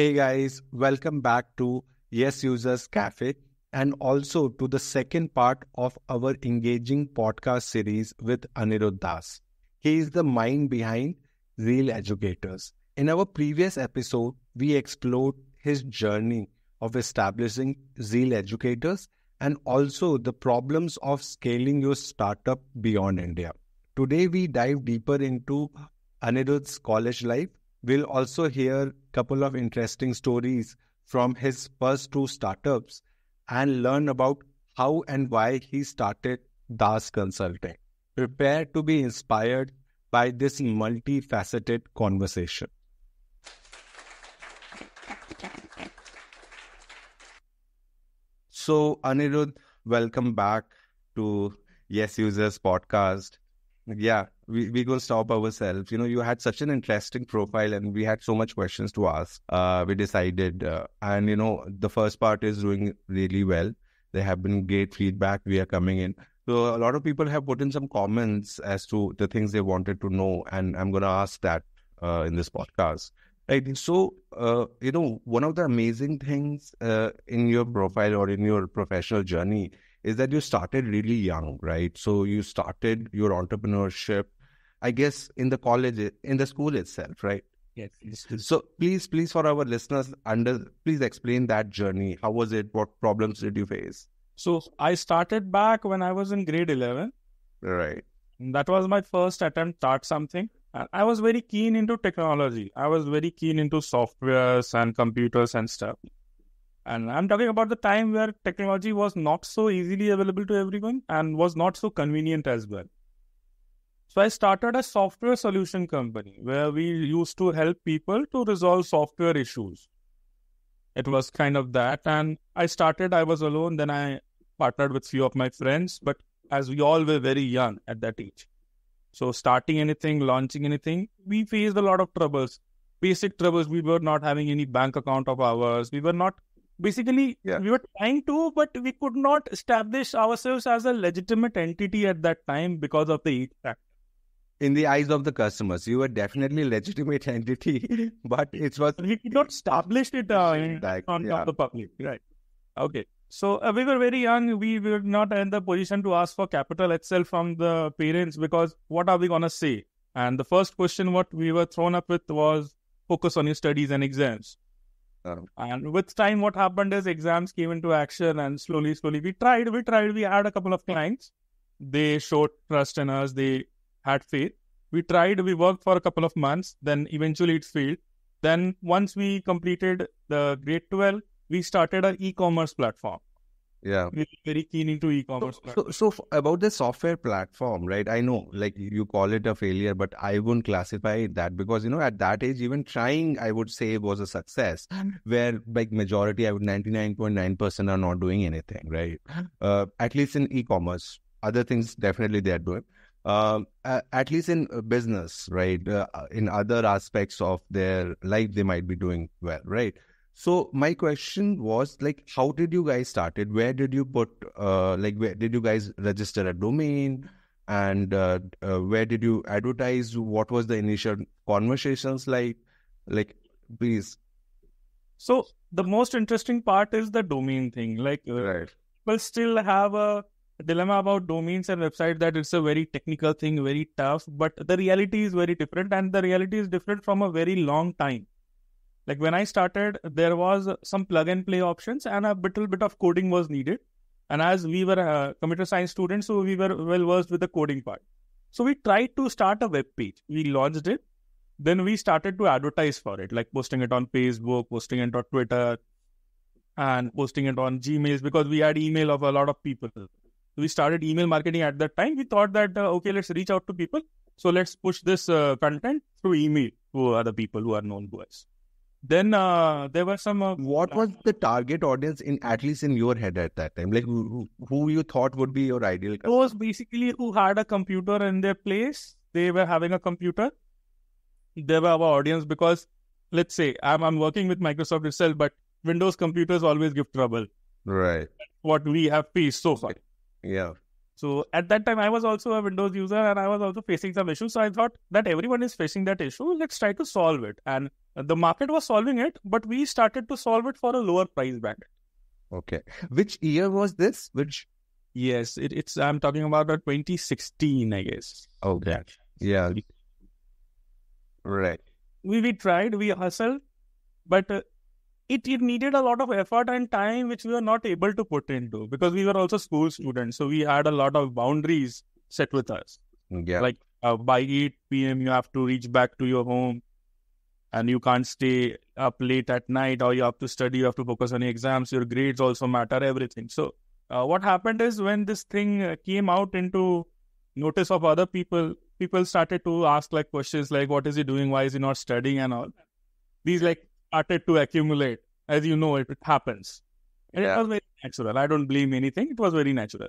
Hey guys, welcome back to Yes Users Cafe and also to the second part of our engaging podcast series with Anirudh Das. He is the mind behind Zeal Educators. In our previous episode, we explored his journey of establishing Zeal Educators and also the problems of scaling your startup beyond India. Today, we dive deeper into Anirudh's college life We'll also hear a couple of interesting stories from his first two startups and learn about how and why he started Das Consulting. Prepare to be inspired by this multifaceted conversation. So, Anirudh, welcome back to Yes Users podcast. Yeah, we we gonna stop ourselves. You know, you had such an interesting profile, and we had so much questions to ask. Uh, we decided, uh, and you know, the first part is doing really well. There have been great feedback. We are coming in. So a lot of people have put in some comments as to the things they wanted to know, and I'm gonna ask that uh, in this podcast. Right. So, uh, you know, one of the amazing things uh, in your profile or in your professional journey is that you started really young, right? So you started your entrepreneurship, I guess, in the college, in the school itself, right? Yes. So please, please, for our listeners, under please explain that journey. How was it? What problems did you face? So I started back when I was in grade eleven. Right. That was my first attempt start something. I was very keen into technology. I was very keen into softwares and computers and stuff. And I'm talking about the time where technology was not so easily available to everyone and was not so convenient as well. So I started a software solution company where we used to help people to resolve software issues. It was kind of that. And I started, I was alone. Then I partnered with few of my friends, but as we all were very young at that age. So starting anything, launching anything, we faced a lot of troubles. Basic troubles. We were not having any bank account of ours. We were not basically yeah. we were trying to but we could not establish ourselves as a legitimate entity at that time because of the age factor. In the eyes of the customers you were definitely legitimate entity but it was we could not establish it uh, in front yeah. of the public right. Okay. So uh, we were very young. We were not in the position to ask for capital itself from the parents because what are we going to say? And the first question what we were thrown up with was focus on your studies and exams Uh-huh. and with time, what happened is exams came into action, and slowly, slowly, we tried, we tried. We had a couple of clients. They showed trust in us. They had faith. We tried. We worked for a couple of months. Then eventually, it failed. Then once we completed the grade twelve, we started an e-commerce platform yeah. We're very keen into e-commerce so, so, so, about the software platform right? I know like you call it a failure but i wouldn't classify that because you know at that age even trying i would say was a success where like majority i would 99.9% are not doing anything right? Uh, at least in e-commerce. Other things definitely they are doing. Uh, at least in business right? Uh, in other aspects of their life they might be doing well right so my question was like, how did you guys started? Where did you put uh, like where did you guys register a domain? And uh, uh, where did you advertise? What was the initial conversations like? Like, please. So the most interesting part is the domain thing. Like, uh, right. people still have a dilemma about domains and websites that it's a very technical thing, very tough. But the reality is very different, and the reality is different from a very long time like when I started, there was some plug and play options and a little bit of coding was needed. And as we were uh, computer science students, so we were well versed with the coding part. So we tried to start a web page. We launched it. Then we started to advertise for it, like posting it on Facebook, posting it on Twitter, and posting it on Gmails because we had email of a lot of people. We started email marketing at that time. We thought that uh, okay, let's reach out to people. So let's push this uh, content through email to other people who are known to us. Then uh, there were some. Uh, what was the target audience in at least in your head at that time? Like who, who you thought would be your ideal? Customer? Those basically who had a computer in their place. They were having a computer. They were our audience because, let's say, I'm I'm working with Microsoft itself, but Windows computers always give trouble. Right. What we have faced so far. Yeah. So at that time, I was also a Windows user and I was also facing some issues. So I thought that everyone is facing that issue. Let's try to solve it. And the market was solving it, but we started to solve it for a lower price bracket. Okay. Which year was this? Which? Yes, it, it's, I'm talking about 2016, I guess. Okay. Yeah. Right. We, we tried, we hustled, but uh, it, it needed a lot of effort and time which we were not able to put into because we were also school students. So we had a lot of boundaries set with us. Yeah. Like uh, by 8 p.m you have to reach back to your home and you can't stay up late at night or you have to study you have to focus on exams. Your grades also matter everything. So uh, what happened is when this thing uh, came out into notice of other people people started to ask like questions like what is he doing? Why is he not studying? and all. These like started to accumulate. As you know, it, it happens. And yeah. it was very natural. I don't blame anything. It was very natural.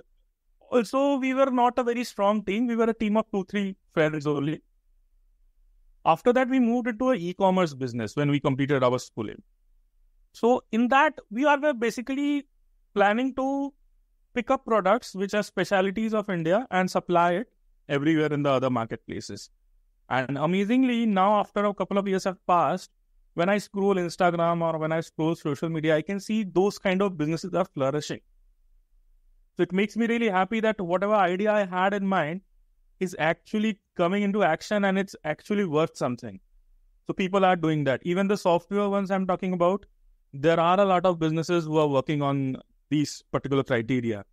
Also, we were not a very strong team. We were a team of two, three friends only. After that, we moved into an e-commerce business when we completed our schooling. So in that, we are basically planning to pick up products which are specialities of India and supply it everywhere in the other marketplaces. And amazingly, now after a couple of years have passed, when I scroll Instagram or when I scroll social media, I can see those kind of businesses are flourishing. So it makes me really happy that whatever idea I had in mind is actually coming into action and it's actually worth something. So people are doing that. Even the software ones I'm talking about, there are a lot of businesses who are working on these particular criteria.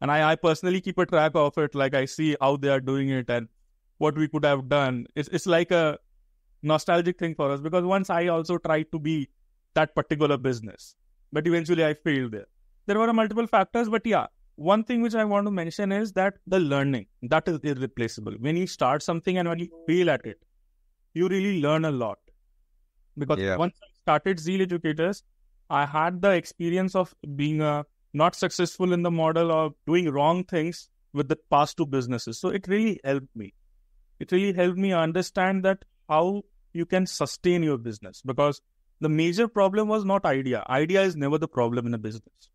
And I, I personally keep a track of it. Like I see how they are doing it and what we could have done. It's, it's like a nostalgic thing for us because once I also tried to be that particular business, but eventually I failed there. There were multiple factors, but yeah, one thing which I want to mention is that the learning that is irreplaceable. When you start something and when you fail at it, you really learn a lot. Because yeah. once I started Zeal Educators, I had the experience of being a not successful in the model or doing wrong things with the past two businesses. So it really helped me. It really helped me understand that how you can sustain your business because the major problem was not idea. Idea is never the problem in a business.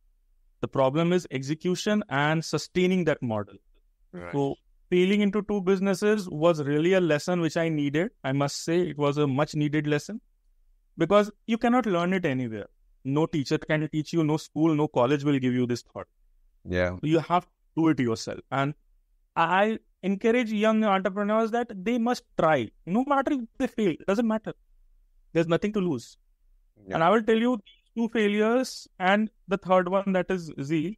The problem is execution and sustaining that model. Right. So failing into two businesses was really a lesson which I needed. I must say it was a much needed lesson because you cannot learn it anywhere. No teacher can teach you, no school, no college will give you this thought. Yeah. You have to do it yourself. And I encourage young entrepreneurs that they must try. No matter if they fail, it doesn't matter. There's nothing to lose. Yeah. And I will tell you two failures and the third one that is Z.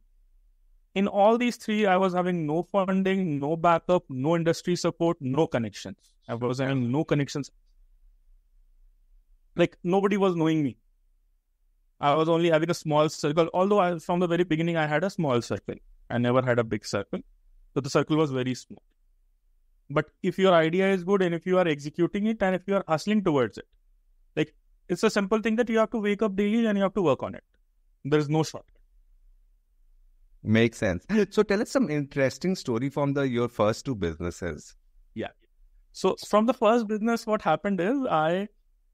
In all these three, I was having no funding, no backup, no industry support, no connections. I was having no connections. Like nobody was knowing me. I was only having a small circle. Although I, from the very beginning, I had a small circle. I never had a big circle. So the circle was very small. But if your idea is good and if you are executing it and if you are hustling towards it, like it's a simple thing that you have to wake up daily and you have to work on it. There is no shortcut. Makes sense. So tell us some interesting story from the your first two businesses. Yeah. So from the first business, what happened is I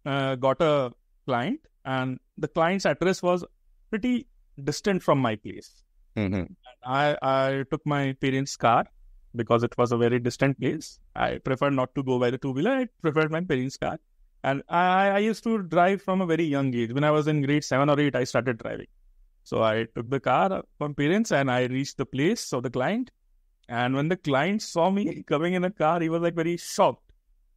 uh, got a client and the client's address was pretty distant from my place. Mm-hmm. I I took my parents' car because it was a very distant place. I preferred not to go by the two wheeler. I preferred my parents' car. And I, I used to drive from a very young age. When I was in grade seven or eight, I started driving. So I took the car from parents and I reached the place of the client. And when the client saw me coming in a car, he was like very shocked.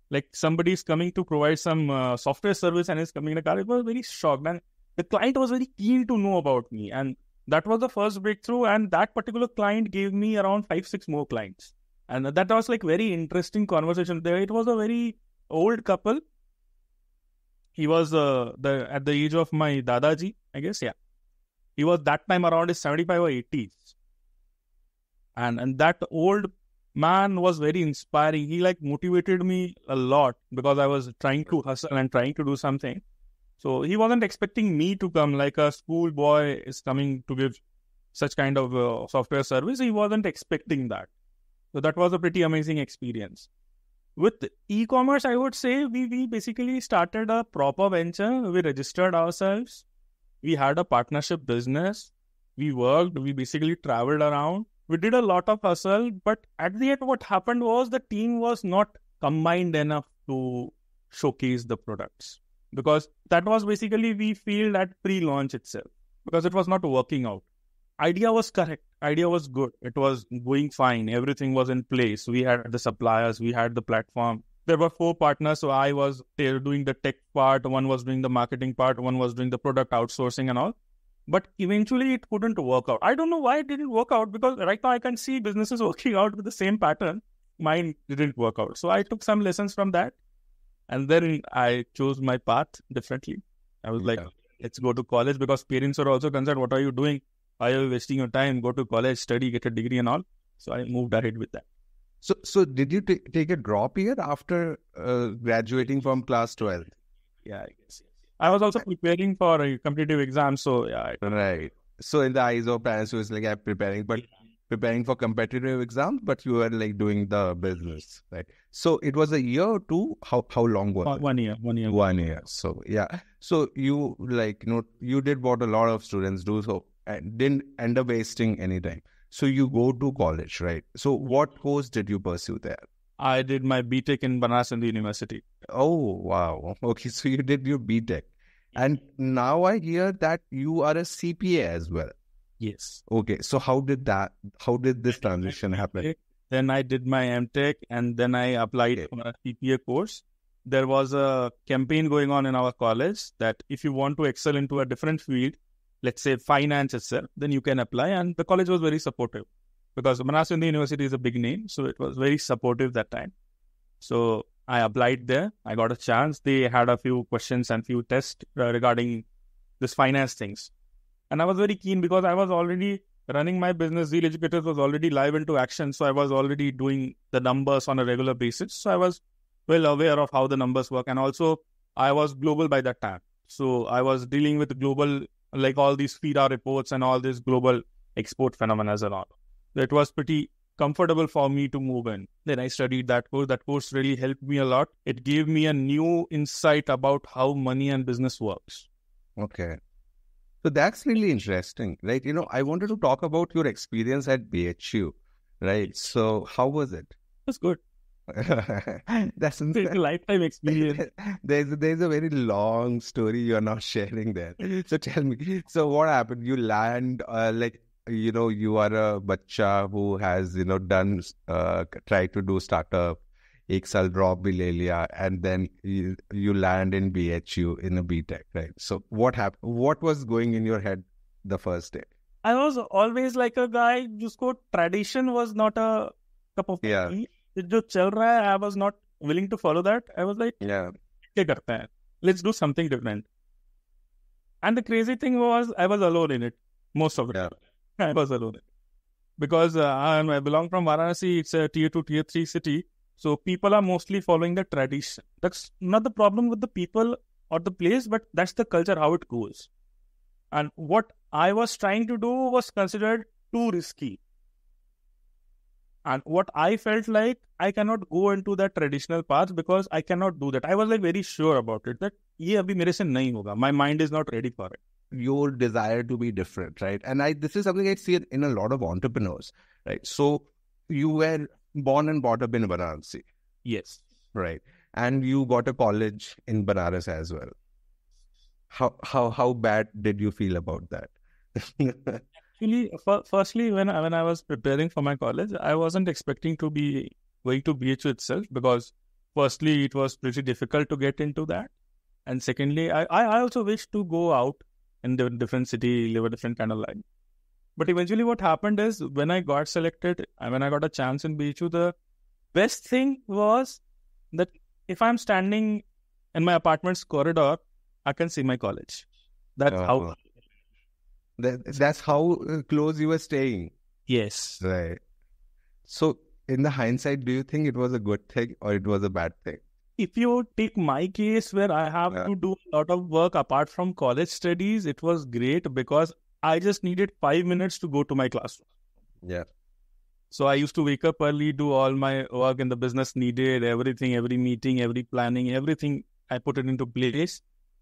Like somebody is coming to provide some uh, software service and is coming in a car. It was very shocked. And the client was very keen to know about me. And that was the first breakthrough and that particular client gave me around five six more clients. And that was like very interesting conversation. There it was a very old couple. He was uh, the at the age of my dadaji i guess yeah. He was that time around his 75 or 80s and and that old man was very inspiring. He like motivated me a lot because i was trying to hustle and trying to do something so he wasn't expecting me to come like a school boy is coming to give such kind of uh, software service. He wasn't expecting that. So that was a pretty amazing experience. With e-commerce, I would say we, we basically started a proper venture. We registered ourselves. We had a partnership business. We worked. We basically traveled around. we did a lot of hustle, but at the end, what happened was the team was not combined enough to showcase the products because that was basically we feel at pre-launch itself because it was not working out. Idea was correct. Idea was good. It was going fine. Everything was in place. We had the suppliers. We had the platform. There were four partners. So I was doing the tech part. One was doing the marketing part. One was doing the product outsourcing and all. But eventually it couldn't work out. I don't know why it didn't work out because right now I can see businesses working out with the same pattern. Mine didn't work out. So I took some lessons from that. And then I chose my path differently. I was like, let's go to college because parents are also concerned, what are you doing? Why are you wasting your time? Go to college, study, get a degree and all. So I moved ahead with that. So, so did you t- take a drop year after uh, graduating from class 12? Yeah, I guess. I was also preparing for a competitive exam. So, yeah. Right. So, in the eyes of parents, it was like, I'm preparing, but preparing for competitive exams, but you were like doing the business, right? So, it was a year or two. How how long was one, it? One year. One year. One year. So, yeah. So, you like, you know, you did what a lot of students do. So, and didn't end up wasting any time. So, you go to college, right? So, what course did you pursue there? I did my BTech in Banaras Hindu University. Oh, wow. Okay. So, you did your BTech. And now I hear that you are a CPA as well. Yes. Okay. So how did that, how did this transition happen? Then I did my MTech and then I applied okay. for a CPA course. There was a campaign going on in our college that if you want to excel into a different field, let's say finance itself, then you can apply. And the college was very supportive because Banaras University is a big name. So it was very supportive that time. So I applied there. I got a chance. They had a few questions and few tests uh, regarding this finance things. And I was very keen because I was already running my business. Zeal Educators was already live into action. So I was already doing the numbers on a regular basis. So I was well aware of how the numbers work. And also, I was global by that time. So I was dealing with global, like all these FIRA reports and all these global export phenomena and all. It was pretty comfortable for me to move in. Then I studied that course. That course really helped me a lot. It gave me a new insight about how money and business works. Okay. So that's really interesting, right? You know, I wanted to talk about your experience at BHU, right? So how was it? That's good. that's a lifetime experience. there's there's a very long story you're not sharing there. So tell me, so what happened? You land uh, like you know you are a bacha who has you know done uh, try to do startup एक साल drop भी ले लिया and then you land in BHU in a BTech right so what happened what was going in your head the first day I was always like a guy जिसको tradition was not a cup of yeah. tea जो चल रहा है I was not willing to follow that I was like yeah क्या करते हैं let's do something different and the crazy thing was I was alone in it most of the time I was alone. Because uh, I belong from Varanasi, it's a tier two, tier three city. So people are mostly following the tradition. That's not the problem with the people or the place, but that's the culture, how it goes. And what I was trying to do was considered too risky. And what I felt like I cannot go into that traditional path because I cannot do that. I was like very sure about it that ye abhi mere se. My mind is not ready for it your desire to be different, right? And I this is something I see in a lot of entrepreneurs, right? So you were born and brought up in Varanasi. Yes. Right. And you got a college in Banaras as well. How how how bad did you feel about that? Actually, firstly, when I, when I was preparing for my college, I wasn't expecting to be going to BHU itself because firstly, it was pretty difficult to get into that, and secondly, I I also wish to go out in the different city, live a different kind of life. But eventually, what happened is when I got selected and when I got a chance in BHU, the best thing was that if I'm standing in my apartment's corridor, I can see my college. That's how. Uh-huh. That, that's how uh, close you were staying. Yes. Right. So, in the hindsight, do you think it was a good thing or it was a bad thing? if you take my case where I have yeah. to do a lot of work apart from college studies, it was great because I just needed five minutes to go to my classroom. Yeah. So I used to wake up early, do all my work in the business needed, everything, every meeting, every planning, everything. I put it into place.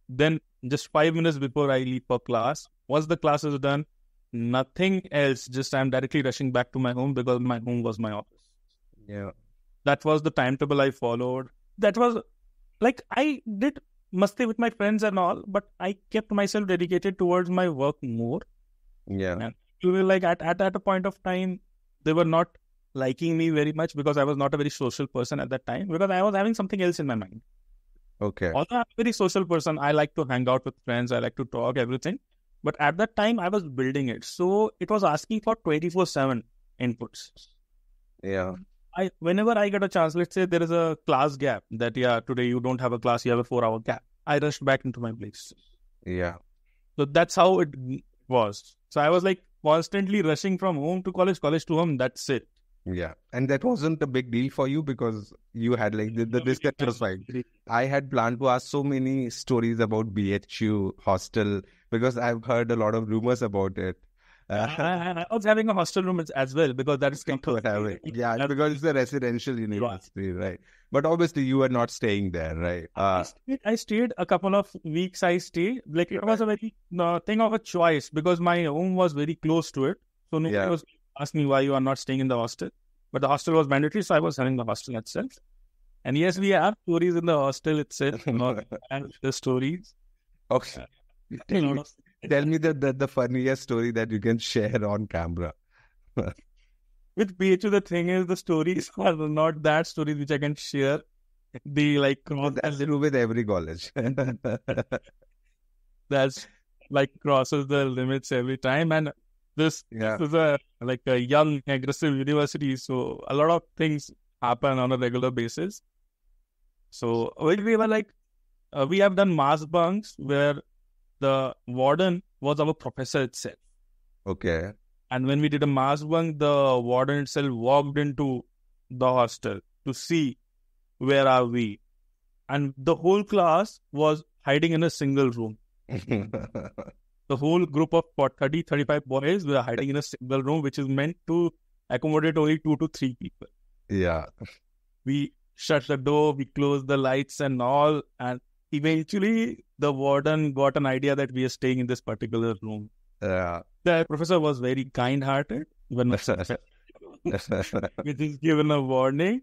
Then just five minutes before I leave for class, once the class is done, nothing else. Just I'm directly rushing back to my home because my home was my office. Yeah. That was the timetable I followed. That was like I did masti with my friends and all, but I kept myself dedicated towards my work more. Yeah. And you were like at, at, at a point of time, they were not liking me very much because I was not a very social person at that time because I was having something else in my mind. Okay. Although I'm a very social person, I like to hang out with friends, I like to talk, everything. But at that time, I was building it. So it was asking for 24 7 inputs. Yeah. I whenever I get a chance, let's say there is a class gap that yeah, today you don't have a class, you have a four hour gap. I rushed back into my place. Yeah. So that's how it was. So I was like constantly rushing from home to college, college to home. That's it. Yeah. And that wasn't a big deal for you because you had like the, the discussion was fine. I had planned to ask so many stories about BHU hostel because I've heard a lot of rumors about it. Uh, I, I, was having a hostel room as well because that is having. Yeah, because it's a residential university, yeah. right? But obviously, you were not staying there, right? Uh, I, stayed, I, stayed, a couple of weeks. I stayed like it was a very uh, thing of a choice because my home was very close to it. So nobody yeah. was asking me why you are not staying in the hostel. But the hostel was mandatory, so I was having the hostel itself. And yes, we have stories in the hostel itself, and the stories. Okay. Uh, Tell me the, the, the funniest story that you can share on camera. With BHU, the thing is, the stories are not that stories which I can share. The like cross that's true with every college. that's like crosses the limits every time, and this, yeah. this is a like a young aggressive university, so a lot of things happen on a regular basis. So we were like, uh, we have done mass bunks where the warden was our professor itself. Okay. And when we did a mass bunk, the warden itself walked into the hostel to see where are we. And the whole class was hiding in a single room. the whole group of 30, 35 boys were hiding in a single room, which is meant to accommodate only two to three people. Yeah. We shut the door, we closed the lights and all, and eventually the warden got an idea that we are staying in this particular room. Yeah. The professor was very kind hearted when which is given a warning.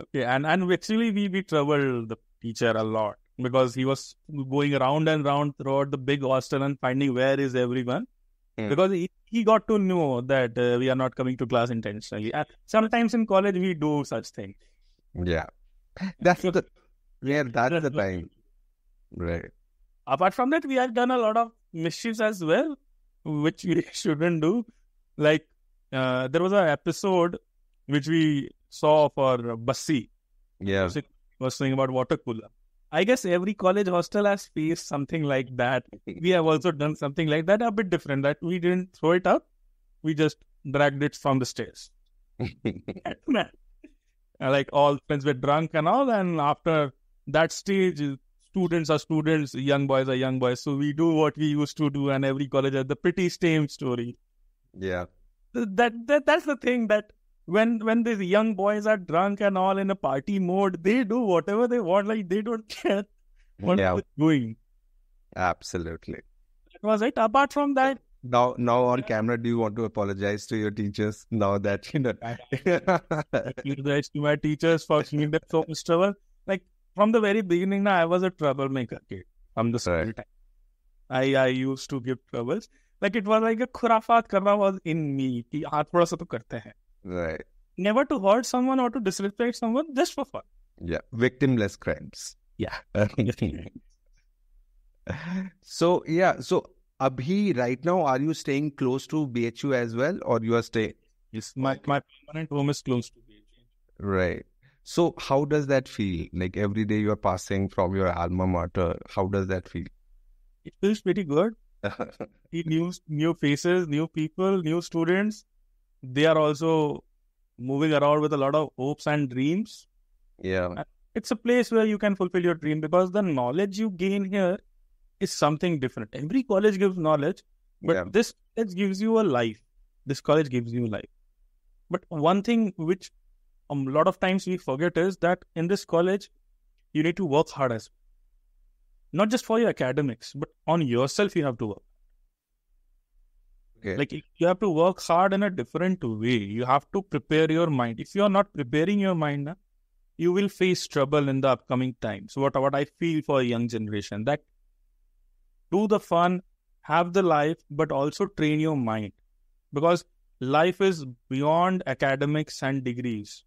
Okay, and, and actually we, we troubled the teacher a lot because he was going around and round throughout the big hostel and finding where is everyone. Mm. Because he, he got to know that uh, we are not coming to class intentionally. And sometimes in college we do such things. Yeah. That's the yeah, that's the time. Right. Apart from that, we have done a lot of mischiefs as well, which we shouldn't do. Like uh, there was an episode which we saw for Bassi. Yeah. Was saying about water cooler. I guess every college hostel has faced something like that. We have also done something like that, a bit different. That we didn't throw it up, we just dragged it from the stairs. like all friends were drunk and all, and after that stage, students are students, young boys are young boys. So we do what we used to do, and every college has the pretty same story. Yeah, that that that's the thing that when when these young boys are drunk and all in a party mode, they do whatever they want. Like they don't care what yeah. they're doing. Absolutely. That was it. Apart from that, now now on camera do you want to apologize to your teachers now that you know apologize to my teachers for giving them so much trouble from the very beginning, I was a troublemaker kid from the school right. time. I, I used to give troubles. Like it was like a khurafat karna was in me. Ki, sa to karte. Right. Never to hurt someone or to disrespect someone just for fun. Yeah. Victimless crimes. Yeah. so yeah. So Abhi, right now, are you staying close to BHU as well, or you are staying? Yes, my, my permanent home is close to BHU. Right. So how does that feel? Like every day you are passing from your alma mater, how does that feel? It feels pretty good. new new faces, new people, new students. They are also moving around with a lot of hopes and dreams. Yeah. It's a place where you can fulfill your dream because the knowledge you gain here is something different. Every college gives knowledge, but yeah. this college gives you a life. This college gives you life. But one thing which a lot of times we forget is that in this college, you need to work hard as well. Not just for your academics, but on yourself, you have to work. Okay. Like you have to work hard in a different way. You have to prepare your mind. If you are not preparing your mind, you will face trouble in the upcoming times. So what what I feel for a young generation that do the fun, have the life, but also train your mind because life is beyond academics and degrees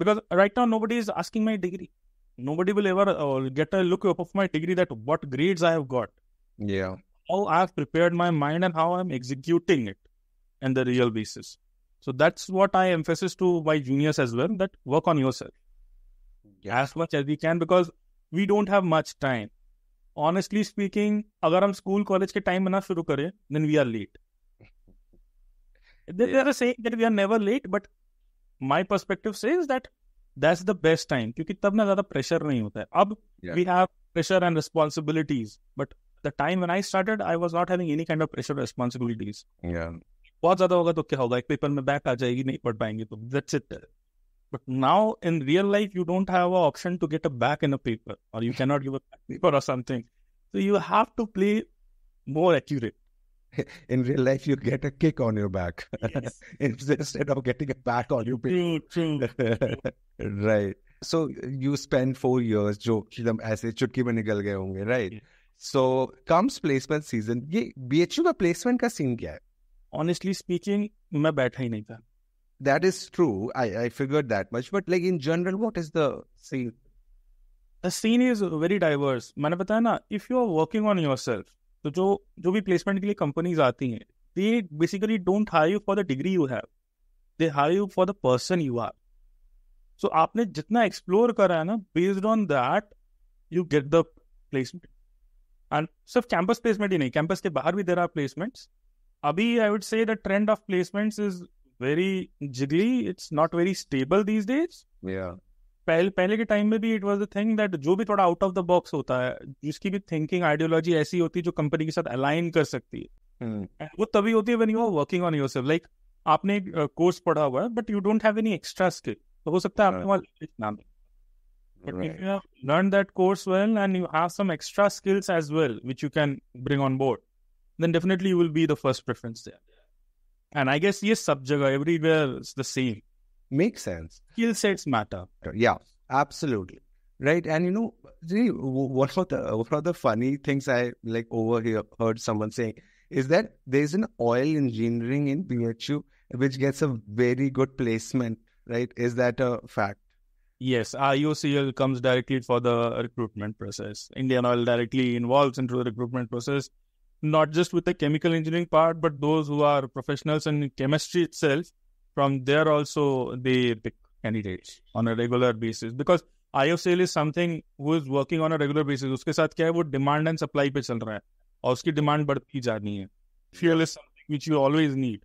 because right now nobody is asking my degree. Nobody will ever uh, get a look up of my degree that what grades i have got. Yeah. How i have prepared my mind and how i'm executing it in the real basis. So that's what i emphasize to my juniors as well that work on yourself. Yeah. as much as we can because we don't have much time. Honestly speaking agar hum school college ke time enough shuru kare then we are late. There, are saying that we are never late but my perspective says that that's the best time क्योंकि तब ना ज़्यादा pressure नहीं होता है. अब yeah. we have pressure and responsibilities, but the time when I started, I was not having any kind of pressure responsibilities. Yeah. बहुत ज्यादा होगा तो क्या होगा एक पेपर में बैक आ जाएगी नहीं पढ़ पाएंगे तो that's it. But now in real life, you don't have an option to get a back in a paper, or you cannot give a paper or something. So you have to play more accurate. In real life, you get a kick on your back yes. instead of getting a back on your paper. True, true. right. So you spend four years जो एकदम ऐसे चुटकी में निकल गए होंगे, right? Yeah. सो comes placement season ये BHU का प्लेसमेंट का सीन क्या है ऑनेस्टली स्पीकिंग मैं बैठा ही नहीं था that is true I I figure that much but like in general what is the seen the scene is very diverse मैंने बताया ना if you are working on yourself तो जो जो भी प्लेसमेंट के लिए कंपनीज़ आती हैं they basically don't hire you for the degree you have they hire you for the person you are so आपने जितना एक्सप्लोर करा है ना based on that you get the placement and सिर्फ़ कैंपस प्लेसमेंट ही नहीं कैंपस के बाहर भी देर आर प्लेसमेंट्स अभी I would say the trend of placements is very jiggly it's not very stable these days पहले पहले के टाइम में भी it was the thing that जो भी थोड़ा आउट ऑफ़ द बॉक्स होता है जिसकी भी थिंकिंग आइडियोलॉजी ऐसी होती है जो कंपनी के साथ अलाइन कर सकती है। Hmm. वो तभी होती है when you are working on your like आपने कोर्स uh, पढ़ा हुआ है बट यू डोंट हैव हो सकता है right. Pass which you can bring on board first preference and I guess ये सब जगह everywhere is the same Makes sense. Skill sets matter. Yeah, absolutely. Right. And you know, what are the what are the funny things I like over here heard someone saying is that there's an oil engineering in BHU which gets a very good placement, right? Is that a fact? Yes, IOCL comes directly for the recruitment process. Indian Oil directly involves into the recruitment process, not just with the chemical engineering part, but those who are professionals in chemistry itself From there also they pick candidates on a regular basis because IOCL is something who is working on a regular basis. उसके साथ क्या है वो demand and supply पे चल रहा है और उसकी demand बढ़ती जानी है. Fuel is something which you always need.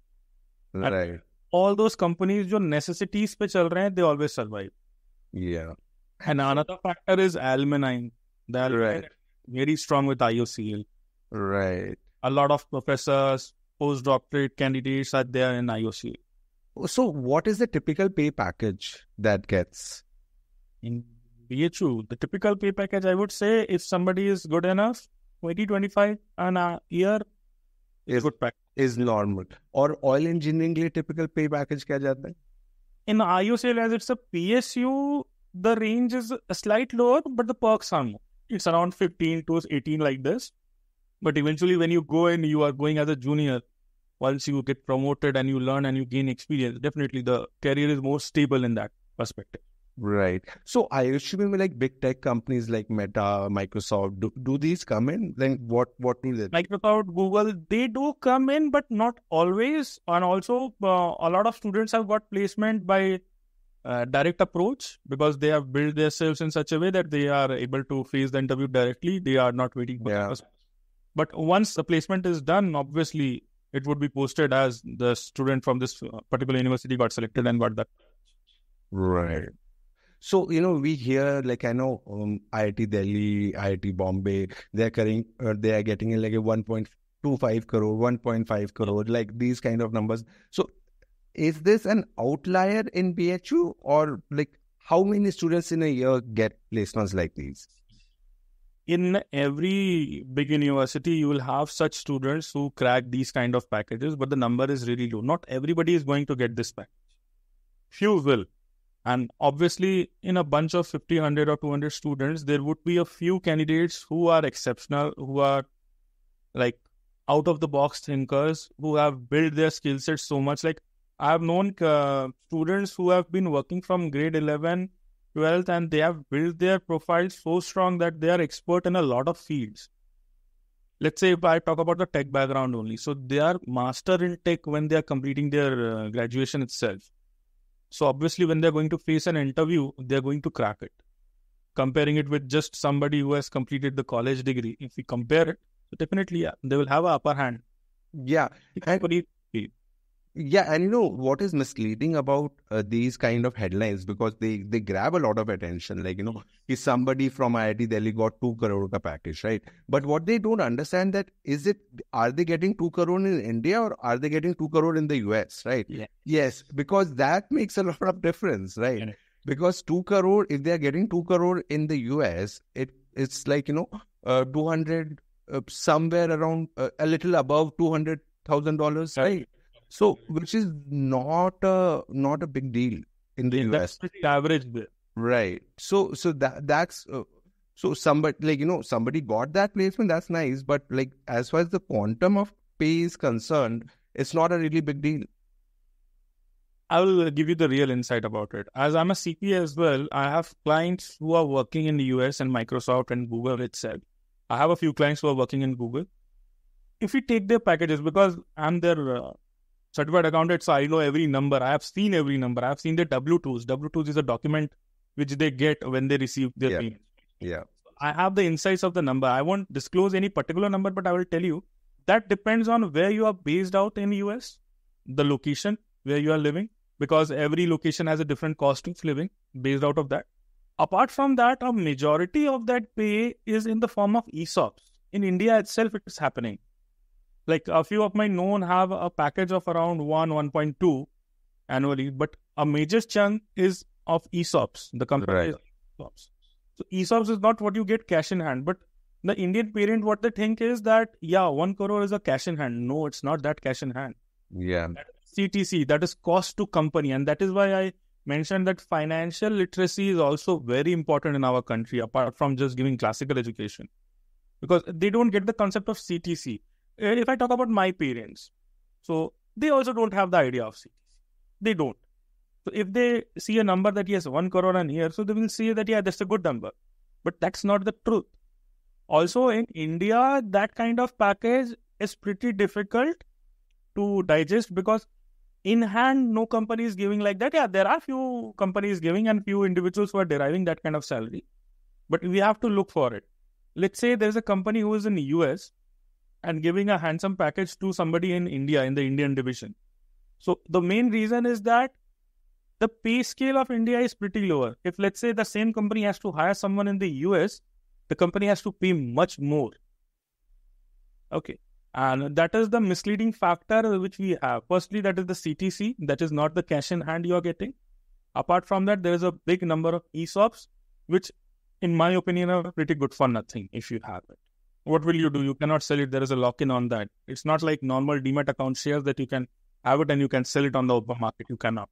Right. And all those companies जो necessities पे चल रहे हैं, they always survive. Yeah. And another factor is alumni. They're right. very strong with IOCL. Right. A lot of professors, postdoctorate candidates are there in IOCL. So, what is the typical pay package that gets? In BHU, the typical pay package, I would say, if somebody is good enough, 20, 25 and a year is good package. Is normal. Or oil engineering typical pay package क्या जाता है? in IOCL as it's a PSU, the range is a slight lower, but the perks are more. It's around 15 to 18 like this. But eventually, when you go in, you are going as a junior. Once you get promoted and you learn and you gain experience, definitely the career is more stable in that perspective. Right. So I assume like big tech companies like Meta, Microsoft, do, do these come in? Then what what do they? Microsoft, Google, they do come in, but not always. And also, uh, a lot of students have got placement by uh, direct approach because they have built themselves in such a way that they are able to face the interview directly. They are not waiting for yeah. But once the placement is done, obviously it would be posted as the student from this uh, particular university got selected and got that. Right. So, you know, we hear like, I know um, IIT Delhi, IIT Bombay, they're getting, uh, they are getting like a 1.25 crore, 1.5 crore, like these kind of numbers. So is this an outlier in BHU or like how many students in a year get placements like these? In every big university, you will have such students who crack these kind of packages, but the number is really low. Not everybody is going to get this package. Few will. And obviously, in a bunch of 50, 100 or 200 students, there would be a few candidates who are exceptional, who are like out of the box thinkers, who have built their skill set so much. Like I've known uh, students who have been working from grade 11 12th and they have built their profile so strong that they are expert in a lot of fields. Let's say if i talk about the tech background only so they are master in tech when they are completing their uh, graduation itself. So obviously when they're going to face an interview they're going to crack it. Comparing it with just somebody who has completed the college degree if we compare it so definitely yeah they will have an upper hand. Yeah and, yeah, and you know what is misleading about uh, these kind of headlines because they they grab a lot of attention. Like you know, is somebody from IIT Delhi got two crore ka package, right? But what they don't understand that is it are they getting two crore in India or are they getting two crore in the US, right? Yeah. Yes, because that makes a lot of difference, right? Yeah. Because two crore, if they are getting two crore in the US, it it's like you know, uh, two hundred uh, somewhere around uh, a little above two hundred thousand dollars, right? So, which is not a not a big deal in the yeah, US. Average. Right. So, so that that's uh, so somebody like you know somebody got that placement. That's nice, but like as far as the quantum of pay is concerned, it's not a really big deal. I will give you the real insight about it. As I'm a CPA as well, I have clients who are working in the US and Microsoft and Google itself. I have a few clients who are working in Google. If we take their packages, because I'm their uh, certified accountant, so I know every number. I have seen every number. I have seen the W2s. W2s is a document which they get when they receive their yeah. payment. Yeah. I have the insights of the number. I won't disclose any particular number, but I will tell you that depends on where you are based out in US, the location where you are living, because every location has a different cost of living based out of that. Apart from that, a majority of that pay is in the form of ESOPs. In India itself, it is happening. Like a few of my known have a package of around 1, 1.2 annually, but a major chunk is of ESOPs. The company right. ESOPs. So ESOPs is not what you get cash in hand, but the Indian parent, what they think is that, yeah, one crore is a cash in hand. No, it's not that cash in hand. Yeah. That CTC, that is cost to company. And that is why I mentioned that financial literacy is also very important in our country, apart from just giving classical education. Because they don't get the concept of CTC if I talk about my parents, so they also don't have the idea of CTC. They don't. So if they see a number that yes, one crore and here, so they will see that yeah, that's a good number. But that's not the truth. Also in India, that kind of package is pretty difficult to digest because in hand, no company is giving like that. Yeah, there are few companies giving and few individuals who are deriving that kind of salary. But we have to look for it. Let's say there's a company who is in the US and giving a handsome package to somebody in India, in the Indian division. So the main reason is that the pay scale of India is pretty lower. If let's say the same company has to hire someone in the US, the company has to pay much more. Okay. And that is the misleading factor which we have. Firstly, that is the CTC, that is not the cash in hand you are getting. Apart from that, there is a big number of ESOPs, which, in my opinion, are pretty good for nothing if you have it what will you do? You cannot sell it. There is a lock in on that. It's not like normal Demat account shares that you can have it and you can sell it on the open market. You cannot.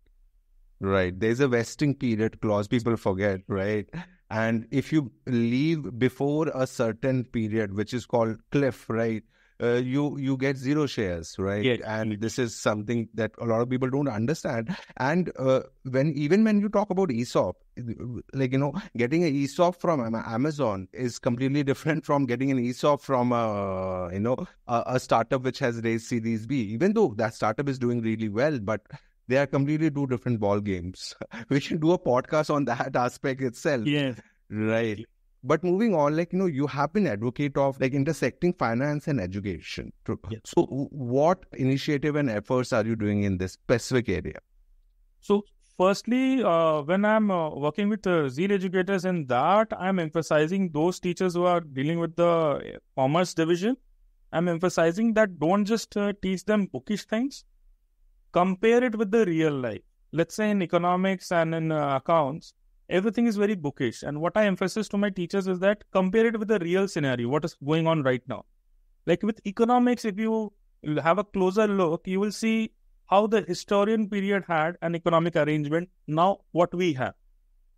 Right. There's a vesting period clause. People forget, right? And if you leave before a certain period, which is called cliff, right? Uh, you you get zero shares, right? Yeah. And this is something that a lot of people don't understand. And uh, when even when you talk about ESOP, like you know, getting an ESOP from Amazon is completely different from getting an ESOP from a you know a, a startup which has raised Series B. Even though that startup is doing really well, but they are completely two different ball games. we should do a podcast on that aspect itself. Yes. Right. But moving on, like, you know, you have been advocate of like intersecting finance and education. Yes. So what initiative and efforts are you doing in this specific area? So firstly, uh, when I'm uh, working with uh, Zeal educators in that, I'm emphasizing those teachers who are dealing with the uh, commerce division. I'm emphasizing that don't just uh, teach them bookish things. Compare it with the real life. Let's say in economics and in uh, accounts, everything is very bookish. And what I emphasize to my teachers is that compare it with the real scenario, what is going on right now. Like with economics, if you have a closer look, you will see how the historian period had an economic arrangement. Now, what we have,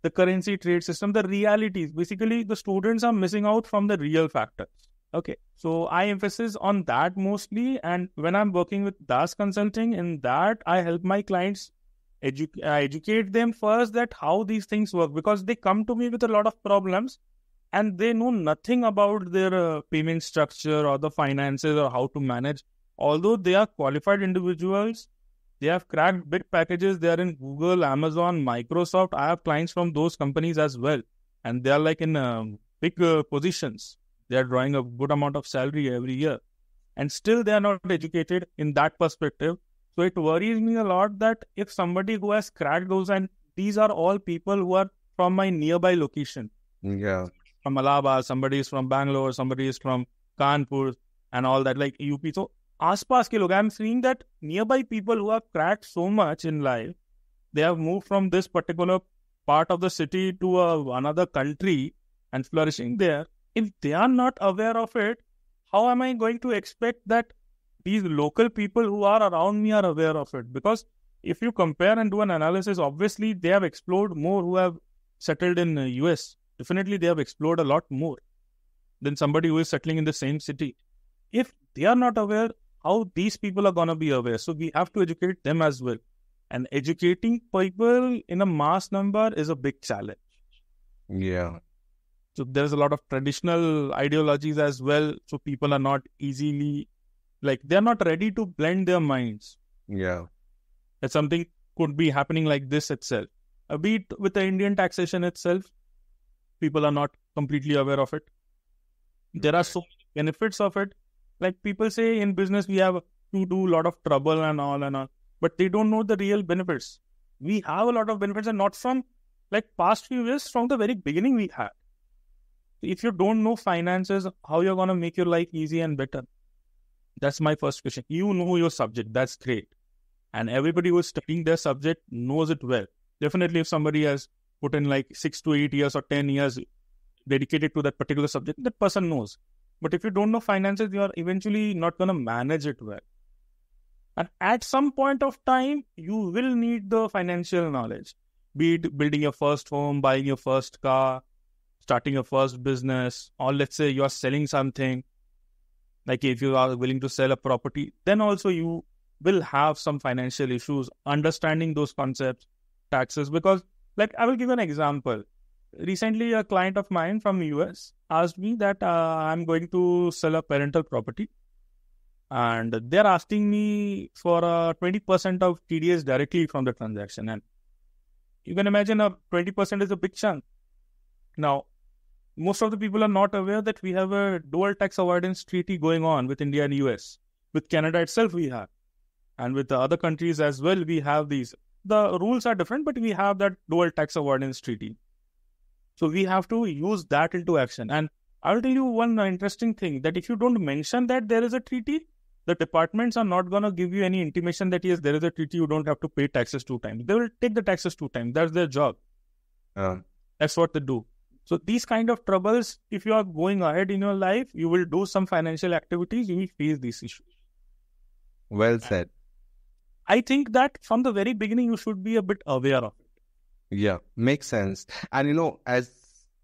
the currency trade system, the realities. Basically, the students are missing out from the real factors. Okay, so I emphasize on that mostly. And when I'm working with Das Consulting, in that I help my clients edu- uh, educate them first that how these things work because they come to me with a lot of problems and they know nothing about their uh, payment structure or the finances or how to manage. Although they are qualified individuals they have cracked big packages. They are in google amazon microsoft. I have clients from those companies as well. And they are like in uh, big uh, positions. They are drawing a good amount of salary every year. And still they are not educated in that perspective so it worries me a lot that if somebody who has cracked those, and these are all people who are from my nearby location. Yeah. From Allahabad, somebody is from Bangalore, somebody is from Kanpur, and all that, like UP. So, aspas ke log, I'm seeing that nearby people who have cracked so much in life, they have moved from this particular part of the city to a, another country and flourishing there. If they are not aware of it, how am I going to expect that these local people who are around me are aware of it? Because if you compare and do an analysis, obviously they have explored more who have settled in the US. Definitely they have explored a lot more than somebody who is settling in the same city. If they are not aware, how these people are going to be aware. So we have to educate them as well. And educating people in a mass number is a big challenge. Yeah. So there's a lot of traditional ideologies as well. So people are not easily, like, they're not ready to blend their minds. Yeah. That something could be happening like this itself. Uh, a bit with the Indian taxation itself, people are not completely aware of it. There are so many benefits of it, like people say in business we have to do a lot of trouble and all and all but they don't know the real benefits we have a lot of benefits and not from like past few years from the very beginning we had if you don't know finances how you're going to make your life easy and better that's my first question. You know your subject. That's great. And everybody who's studying their subject knows it well. Definitely if somebody has put in like six to eight years or ten years dedicated to that particular subject that person knows. But if you don't know finances, you are eventually not going to manage it well. And at some point of time, you will need the financial knowledge, be it building your first home, buying your first car, starting your first business, or let's say you are selling something. Like if you are willing to sell a property, then also you will have some financial issues understanding those concepts, taxes. Because, like, I will give an example recently a client of mine from us asked me that uh, i'm going to sell a parental property and they're asking me for a 20% of tds directly from the transaction and you can imagine a 20% is a big chunk now most of the people are not aware that we have a dual tax avoidance treaty going on with india and us with canada itself we have and with the other countries as well we have these the rules are different but we have that dual tax avoidance treaty so we have to use that into action. And I'll tell you one interesting thing that if you don't mention that there is a treaty, the departments are not going to give you any intimation that yes, there is a treaty, you don't have to pay taxes two times. They will take the taxes two times. That's their job. Uh, That's what they do. So these kind of troubles, if you are going ahead in your life, you will do some financial activities, you will face these issues. Well said. I think that from the very beginning, you should be a bit aware of it. Yeah, makes sense. And you know, as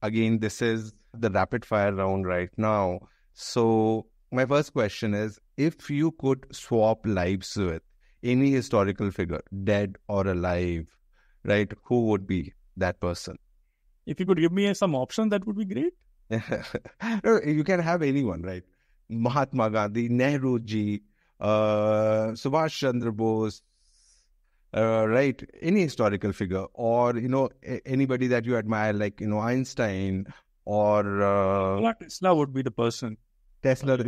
again, this is the rapid fire round right now. So, my first question is if you could swap lives with any historical figure, dead or alive, right, who would be that person? If you could give me some options, that would be great. no, you can have anyone, right? Mahatma Gandhi, Nehru ji, uh, Subhash Chandra Bose, uh, right? Any historical figure, or you know, a- anybody that you admire, like you know, Einstein or uh, Tesla would be the person. Tesla.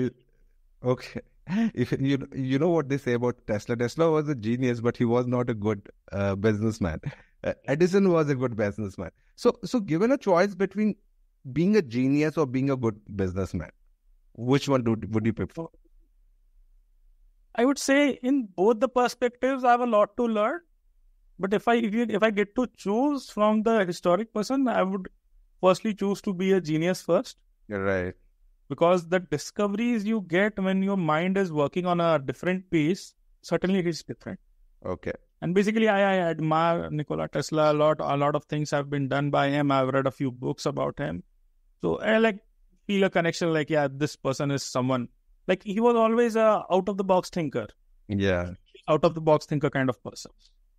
Okay, if you you know what they say about Tesla, Tesla was a genius, but he was not a good uh, businessman. Uh, Edison was a good businessman. So, so given a choice between being a genius or being a good businessman, which one would would you prefer? I would say in both the perspectives, I have a lot to learn. But if I if, if I get to choose from the historic person, I would firstly choose to be a genius first. Right. Because the discoveries you get when your mind is working on a different piece certainly it is different. Okay. And basically, I, I admire Nikola Tesla a lot. A lot of things have been done by him. I've read a few books about him. So I like feel a connection. Like, yeah, this person is someone. Like he was always a out of the box thinker. Yeah. Out of the box thinker kind of person.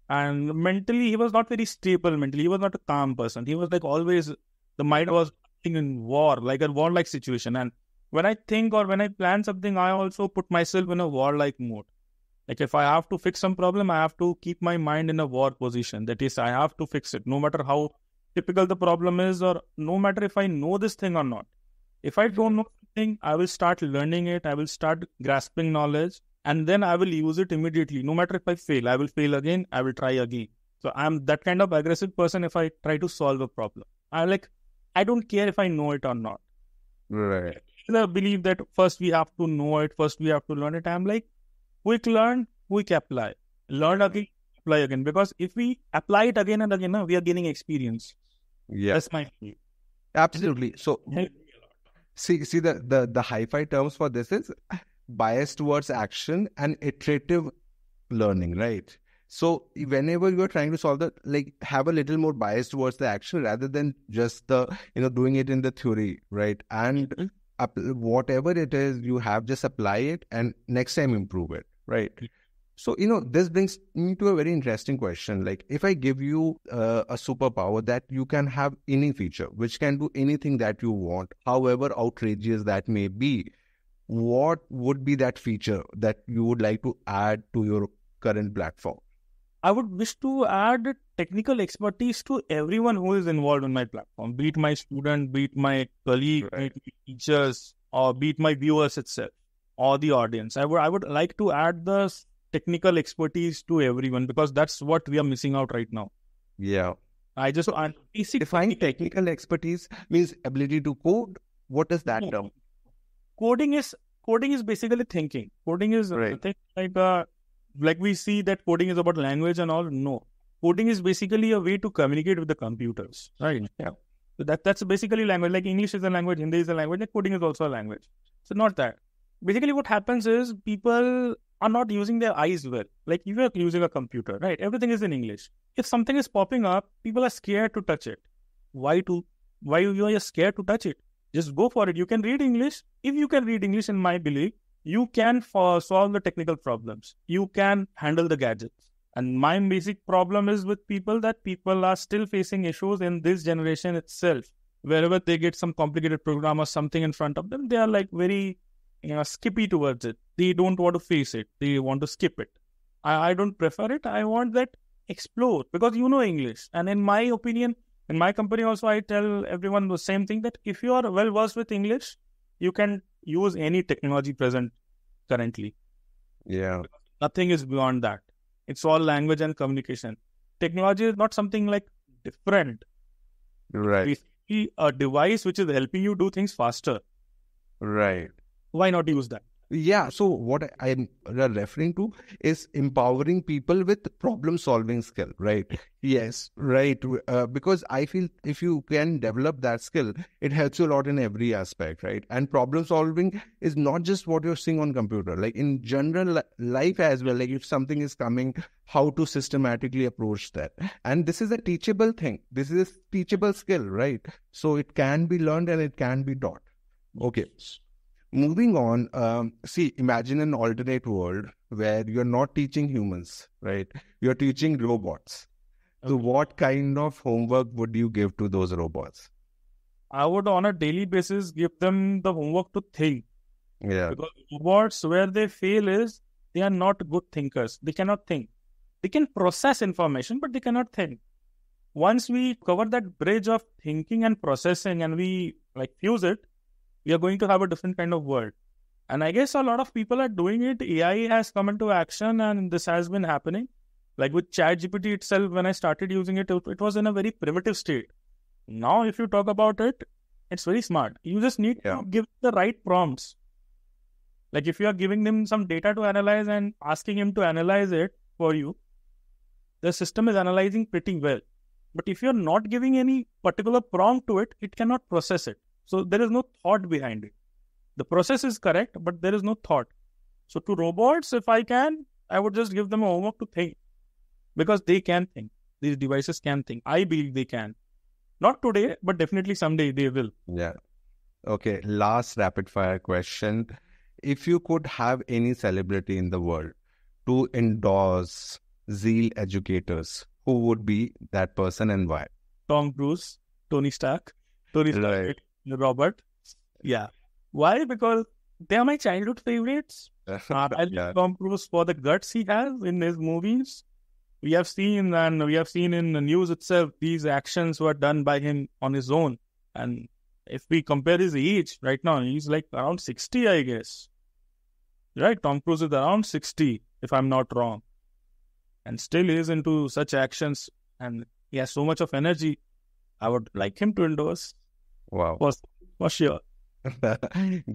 And mentally, he was not very stable. Mentally, he was not a calm person. He was like always the mind was in war, like a war-like situation. And when I think or when I plan something, I also put myself in a war-like mode. Like if I have to fix some problem, I have to keep my mind in a war position. That is, I have to fix it, no matter how typical the problem is, or no matter if I know this thing or not. If I don't know something, I will start learning it. I will start grasping knowledge, and then I will use it immediately. No matter if I fail, I will fail again. I will try again. So I'm that kind of aggressive person. If I try to solve a problem, I'm like. I don't care if I know it or not. Right. I believe that first we have to know it. First we have to learn it. I'm like, quick learn, quick apply. Learn again, apply again. Because if we apply it again and again, we are gaining experience. Yeah. That's my view. Absolutely. So see see the, the the hi-fi terms for this is bias towards action and iterative learning, right? So whenever you're trying to solve that, like have a little more bias towards the action rather than just the you know doing it in the theory, right? And mm-hmm. whatever it is you have, just apply it and next time improve it right? So, you know, this brings me to a very interesting question. Like, if I give you uh, a superpower that you can have any feature, which can do anything that you want, however outrageous that may be, what would be that feature that you would like to add to your current platform? I would wish to add technical expertise to everyone who is involved in my platform, be it my student, be it my colleague, right. be it teachers, or be it my viewers itself or the audience. I would I would like to add the technical expertise to everyone because that's what we are missing out right now. Yeah. I just so, basic define technical expertise means ability to code. What is that term? Coding is coding is basically thinking. Coding is right. think like uh, like we see that coding is about language and all. No, coding is basically a way to communicate with the computers. Right. Yeah. So that that's basically language. Like English is a language, Hindi is a language, like coding is also a language. So not that basically what happens is people are not using their eyes well. Like you are using a computer, right? Everything is in English. If something is popping up, people are scared to touch it. Why to? Why you are scared to touch it? Just go for it. You can read English. If you can read English, in my belief, you can solve the technical problems. You can handle the gadgets. And my basic problem is with people that people are still facing issues in this generation itself. Wherever they get some complicated program or something in front of them, they are like very you know, skippy towards it. They don't want to face it. They want to skip it. I, I don't prefer it. I want that explore because you know English. And in my opinion, in my company also, I tell everyone the same thing that if you are well versed with English, you can use any technology present currently. Yeah. Nothing is beyond that. It's all language and communication. Technology is not something like different. Right. It's a device which is helping you do things faster. Right why not use that? Yeah so what i'm referring to is empowering people with problem solving skill right? Yes right uh, because i feel if you can develop that skill it helps you a lot in every aspect right? And problem solving is not just what you're seeing on computer like in general life as well like if something is coming how to systematically approach that. And this is a teachable thing. This is a teachable skill right? So it can be learned and it can be taught. Okay moving on um, see imagine an alternate world where you're not teaching humans right? You're teaching robots. Okay. so what kind of homework would you give to those robots? I would on a daily basis give them the homework to think. Yeah. Because robots where they fail is they are not good thinkers. They cannot think. They can process information but they cannot think. Once we cover that bridge of thinking and processing and we like fuse it we are going to have a different kind of world. And I guess a lot of people are doing it. AI has come into action and this has been happening. Like with ChatGPT itself, when I started using it, it was in a very primitive state. Now, if you talk about it, it's very smart. You just need yeah. to give the right prompts. Like if you are giving them some data to analyze and asking him to analyze it for you, the system is analyzing pretty well. But if you're not giving any particular prompt to it, it cannot process it. So there is no thought behind it. The process is correct, but there is no thought. So to robots, if I can, I would just give them a homework to think because they can think. These devices can think. I believe they can. Not today, but definitely someday they will. Yeah. Okay. Last rapid fire question. If you could have any celebrity in the world to endorse Zeal educators, who would be that person and why? Tom Cruise, Tony Stark, Tony Stark, right. Robert. Yeah. Why? Because they are my childhood favorites. uh, I yeah. Tom Cruise for the guts he has in his movies. We have seen and we have seen in the news itself these actions were done by him on his own. And if we compare his age right now, he's like around 60, I guess. Right? Tom Cruise is around 60, if I'm not wrong. And still is into such actions and he has so much of energy. I would like him to endorse. Wow. For, for sure.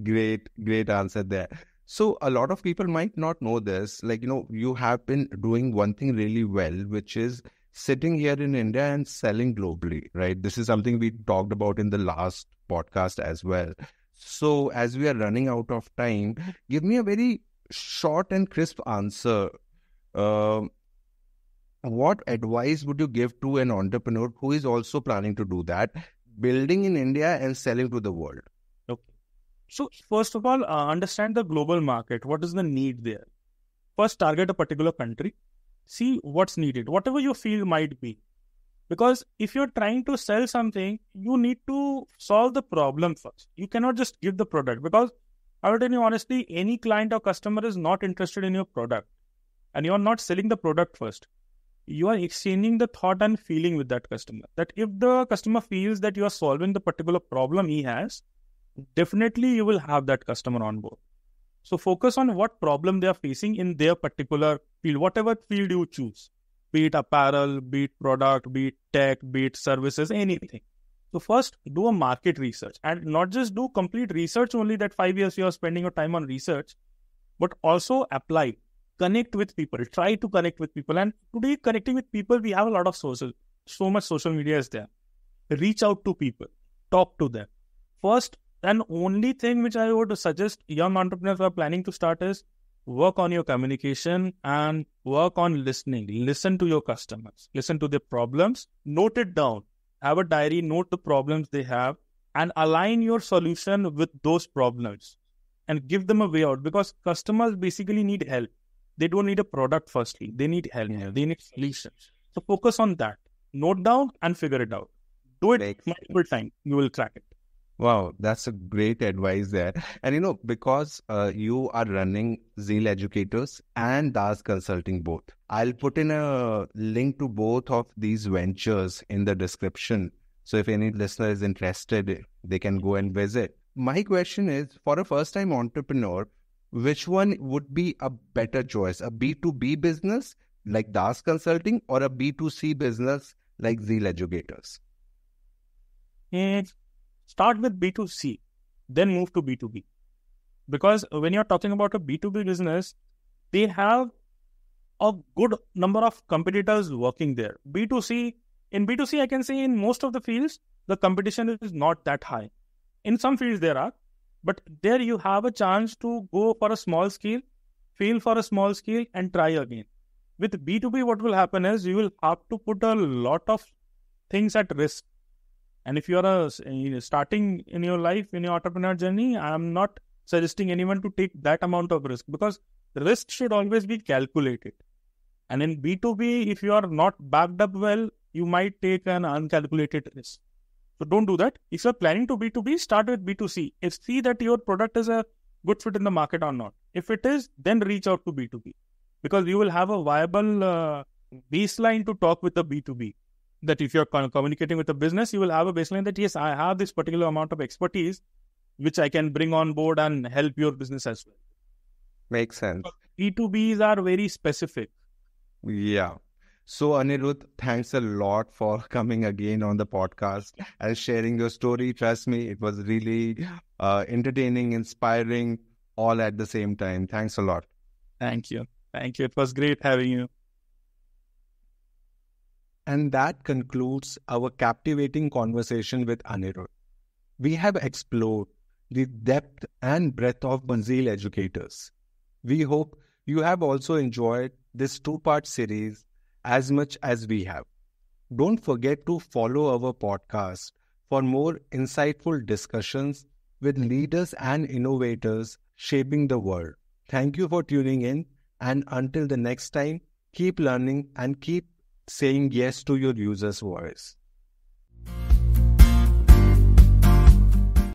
great, great answer there. So a lot of people might not know this. Like, you know, you have been doing one thing really well, which is sitting here in India and selling globally, right? This is something we talked about in the last podcast as well. So as we are running out of time, give me a very short and crisp answer. Uh, what advice would you give to an entrepreneur who is also planning to do that, building in India and selling to the world? Okay. So, first of all, uh, understand the global market. What is the need there? First, target a particular country. See what's needed, whatever you feel might be. Because if you're trying to sell something, you need to solve the problem first. You cannot just give the product because I will tell you honestly, any client or customer is not interested in your product and you are not selling the product first. You are exchanging the thought and feeling with that customer. That if the customer feels that you are solving the particular problem he has, definitely you will have that customer on board. So focus on what problem they are facing in their particular field, whatever field you choose, be it apparel, be it product, be it tech, be it services, anything. So first do a market research and not just do complete research only that five years you are spending your time on research, but also apply, connect with people, try to connect with people. And today connecting with people, we have a lot of social, so much social media is there. Reach out to people, talk to them. First, and only thing which I would suggest young entrepreneurs who are planning to start is work on your communication and work on listening. Listen to your customers, listen to their problems, note it down. Have a diary, note the problems they have, and align your solution with those problems and give them a way out because customers basically need help. They don't need a product firstly, they need help, yeah. they need solutions. So focus on that. Note down and figure it out. Do it multiple times, you will crack it. Wow, that's a great advice there. And you know, because uh, you are running Zeal Educators and Das Consulting both, I'll put in a link to both of these ventures in the description. So if any listener is interested, they can go and visit. My question is for a first time entrepreneur, which one would be a better choice? A B2B business like Das Consulting or a B2C business like Zeal Educators? It's Start with B2C, then move to B2B. Because when you're talking about a B2B business, they have a good number of competitors working there. B2C, in B2C, I can say in most of the fields, the competition is not that high. In some fields, there are, but there you have a chance to go for a small scale, fail for a small scale, and try again. With B2B, what will happen is you will have to put a lot of things at risk and if you are a, starting in your life, in your entrepreneur journey, I am not suggesting anyone to take that amount of risk because risk should always be calculated. And in B2B, if you are not backed up well, you might take an uncalculated risk. So don't do that. If you're planning to B2B, start with B2C. If see that your product is a good fit in the market or not. If it is, then reach out to B2B because you will have a viable uh, baseline to talk with the B2B that if you're communicating with a business, you will have a baseline that yes, I have this particular amount of expertise which I can bring on board and help your business as well. Makes sense. B2Bs are very specific. Yeah. So, Anirudh, thanks a lot for coming again on the podcast and sharing your story. Trust me, it was really uh, entertaining, inspiring, all at the same time. Thanks a lot. Thank you. Thank you. It was great having you. And that concludes our captivating conversation with Anirudh. We have explored the depth and breadth of Manzil educators. We hope you have also enjoyed this two part series as much as we have. Don't forget to follow our podcast for more insightful discussions with leaders and innovators shaping the world. Thank you for tuning in, and until the next time, keep learning and keep saying yes to your user's voice.